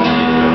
Música